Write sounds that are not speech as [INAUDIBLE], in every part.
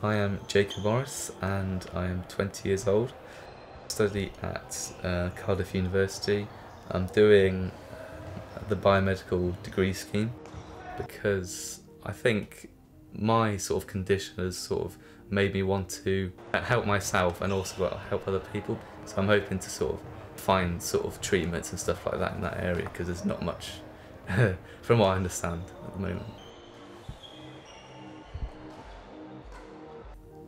I am Jacob Morris and I am 20 years old. I study at uh, Cardiff University. I'm doing the biomedical degree scheme because I think my sort of condition has sort of made me want to help myself and also help other people. So I'm hoping to sort of find sort of treatments and stuff like that in that area because there's not much [LAUGHS] from what I understand at the moment.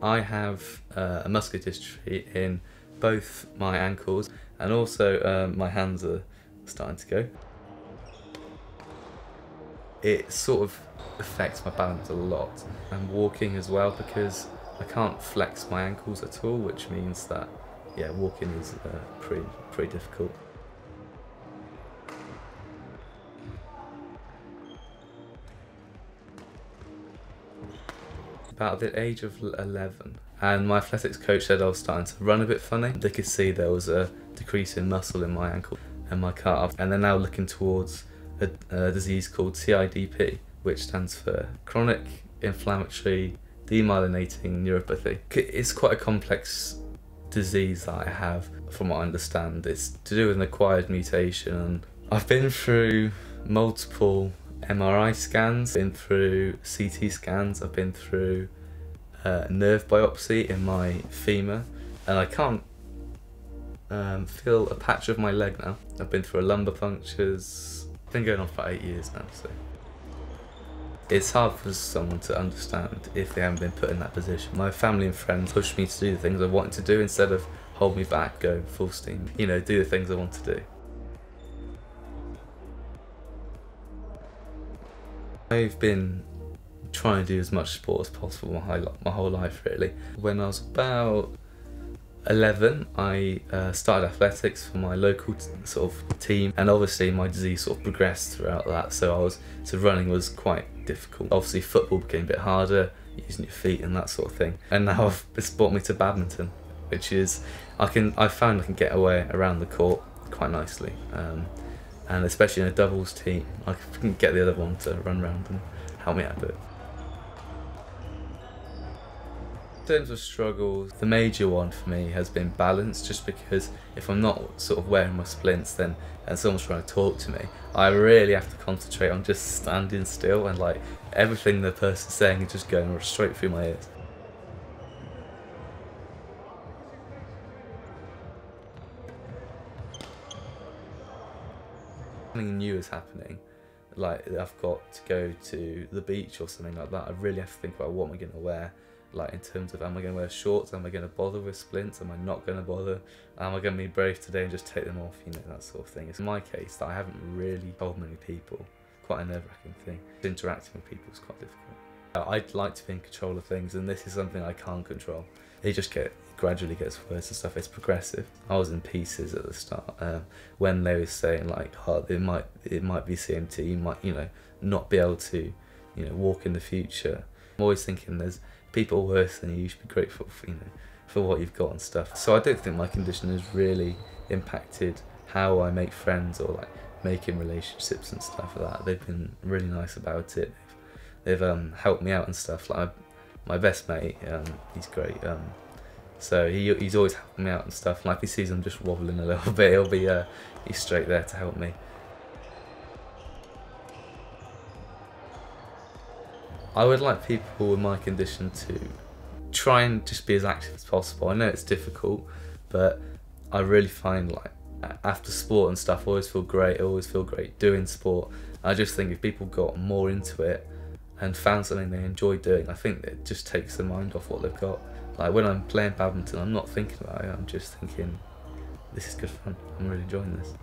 I have uh, a muscular dystrophy in both my ankles and also um, my hands are starting to go. It sort of affects my balance a lot and walking as well because I can't flex my ankles at all which means that yeah walking is uh, pretty pretty difficult. About the age of 11 and my athletics coach said I was starting to run a bit funny. They could see there was a decrease in muscle in my ankle and my calf and they're now looking towards a, a disease called CIDP which stands for chronic inflammatory demyelinating neuropathy. It's quite a complex disease that I have from what I understand. It's to do with an acquired mutation and I've been through multiple MRI scans, been through CT scans, I've been through uh, nerve biopsy in my femur, and I can't um, feel a patch of my leg now. I've been through a lumbar punctures, been going on for eight years now, so. It's hard for someone to understand if they haven't been put in that position. My family and friends pushed me to do the things I wanted to do instead of hold me back, go full steam, you know, do the things I want to do. I've been trying to do as much sport as possible my whole, my whole life really. When I was about 11 I uh, started athletics for my local sort of team and obviously my disease sort of progressed throughout that so I was so running was quite difficult. Obviously football became a bit harder using your feet and that sort of thing and now I've, it's brought me to badminton which is I can I found I can get away around the court quite nicely. Um, and especially in a doubles team, I can get the other one to run around and help me out a bit. In terms of struggles, the major one for me has been balance, just because if I'm not sort of wearing my splints then and someone's trying to talk to me, I really have to concentrate on just standing still and like everything the person's saying is just going straight through my ears. Something new is happening, like I've got to go to the beach or something like that, I really have to think about what am I going to wear. Like in terms of am I going to wear shorts? Am I going to bother with splints? Am I not going to bother? Am I going to be brave today and just take them off? You know that sort of thing. It's my case that I haven't really told many people. Quite a nerve-wracking thing. Interacting with people is quite difficult. I'd like to be in control of things, and this is something I can't control. It just get gradually gets worse and stuff. It's progressive. I was in pieces at the start um, when they were saying like, "Oh, it might it might be CMT. You might you know not be able to you know walk in the future." I'm always thinking there's people worse than you. You should be grateful for you know for what you've got and stuff. So I don't think my condition has really impacted how I make friends or like making relationships and stuff like that. They've been really nice about it. They've, um, helped me out and stuff. Like my best mate, um, he's great. Um, so he, he's always helping me out and stuff. Like if he sees I'm just wobbling a [LAUGHS] little bit, he'll be uh, he's straight there to help me. I would like people with my condition to try and just be as active as possible. I know it's difficult, but I really find like after sport and stuff, I always feel great. I always feel great doing sport. I just think if people got more into it and found something they enjoy doing, I think it just takes the mind off what they've got. Like when I'm playing badminton, I'm not thinking about it. I'm just thinking, this is good fun. I'm really enjoying this.